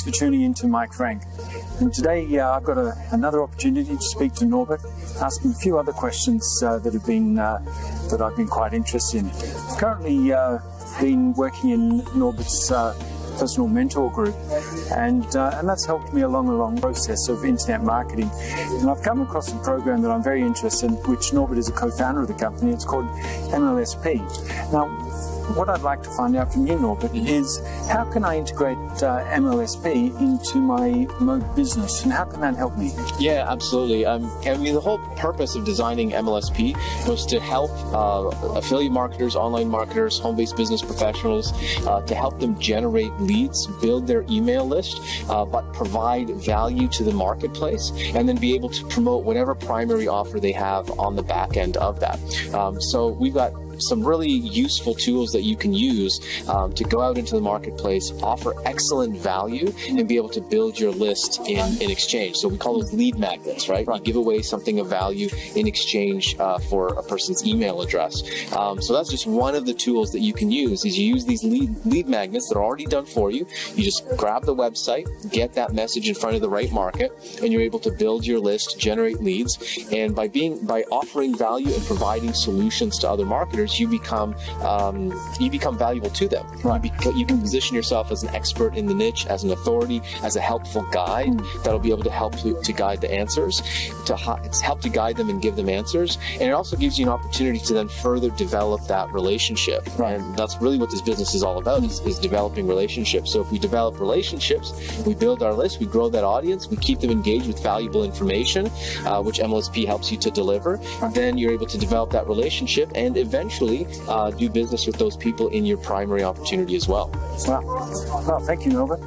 Thanks for tuning in to Mike Franck. And today uh, I've got a, another opportunity to speak to Norbert, ask him a few other questions uh, that have been uh, that I've been quite interested in. I've currently uh, been working in Norbert's uh, personal mentor group, and uh, and that's helped me along a long process of internet marketing. And I've come across a program that I'm very interested in, which Norbert is a co-founder of the company. It's called MLSP. Now what I'd like to find out from you, Norbert, is how can I integrate uh, MLSP into my Moat business, and how can that help me? Yeah, absolutely. Um, I mean, the whole purpose of designing MLSP was to help uh, affiliate marketers, online marketers, home-based business professionals, uh, to help them generate leads, build their email list, uh, but provide value to the marketplace, and then be able to promote whatever primary offer they have on the back end of that. Um, so we've got some really useful tools that you can use um, to go out into the marketplace, offer excellent value, and be able to build your list in, in exchange. So we call those lead magnets, right? right. You give away something of value in exchange uh, for a person's email address. Um, so that's just one of the tools that you can use. Is you use these lead lead magnets that are already done for you. You just grab the website, get that message in front of the right market, and you're able to build your list, generate leads, and by being by offering value and providing solutions to other marketers you become um, you become valuable to them. Right. You, you, can position yourself as an expert in the niche, as an authority, as a helpful guide mm. that'll be able to help to, to guide the answers, to help to guide them and give them answers. And it also gives you an opportunity to then further develop that relationship. Right. And that's really what this business is all about is, is developing relationships. So if we develop relationships, we build our list, we grow that audience, we keep them engaged with valuable information, uh, which MLSP helps you to deliver. Right. Then you're able to develop that relationship and eventually uh, do business with those people in your primary opportunity as well. Well, well thank you, Norbert.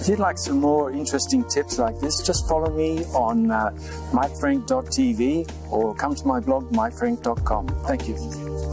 If you'd like some more interesting tips like this, just follow me on uh, mikefranck.tv or come to my blog, mikefranck.com. Thank you.